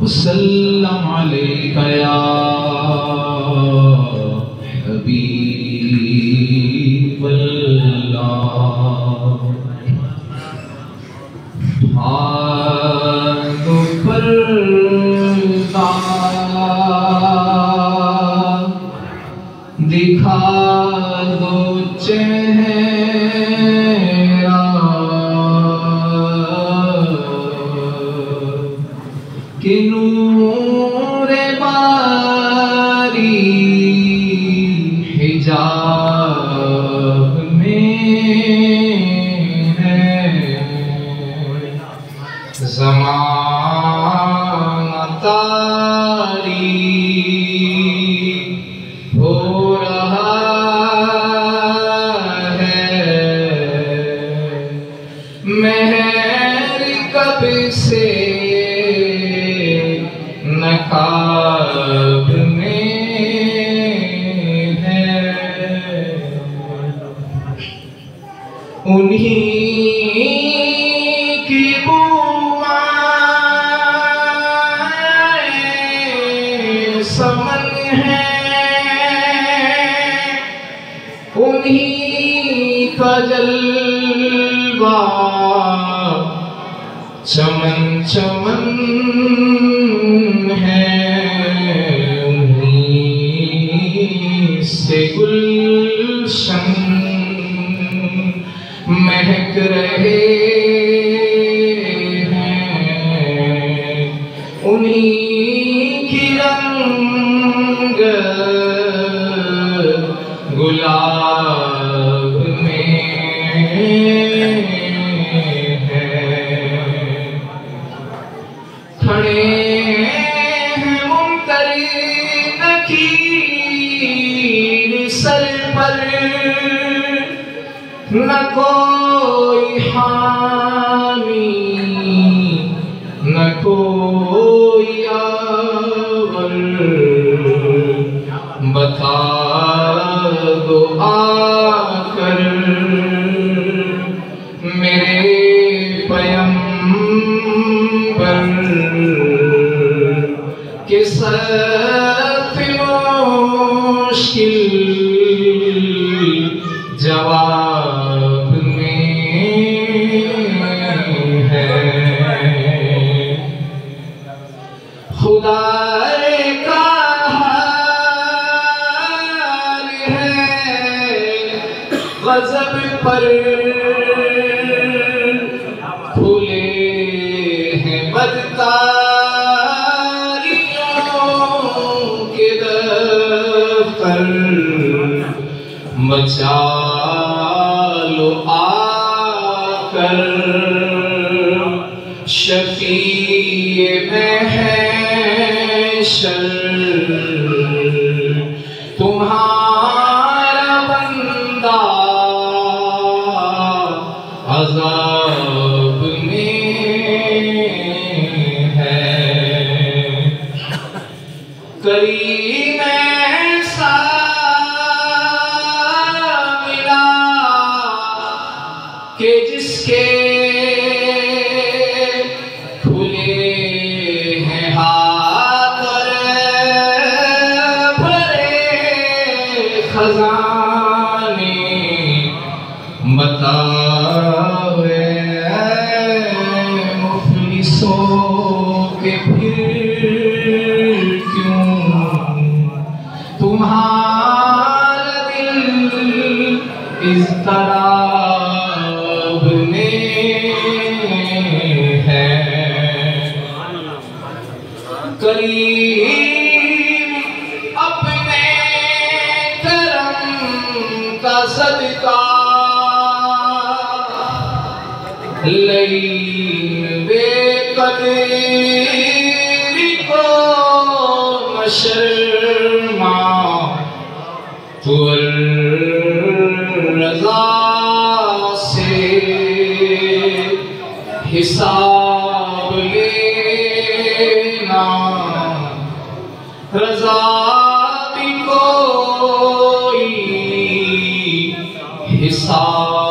وسلم عليك يا حبيب الله آگ پر دکھا دو چہرہ نور باری حجاب میں ہے۔ زمانہ تاری ہو رہا ہے۔ مہر نقاب میں ہے انہی کی بوائیں سمن ہے۔ انہی کا جلوہ چمن چمن ہے۔ انہی سے گلشن مہک رہے ہیں۔ انہی کی رنگ گلاب میں پر نہ کوئی حامی نہ کوئی آور بتا دو آ کر میرے پیمبر کے ساتھ مشکل؟ جواب میں ہے۔ خدا کا حال ہے غضب پر کھلے ہیں بدکاریوں مچا لو آ کر شفیع محشر تمہارا بندہ عذاب کریم اپنے کرم کا صدقہ لین بے قدری کو مشرما تو سے حساب لینا رضا بھی کوئی حساب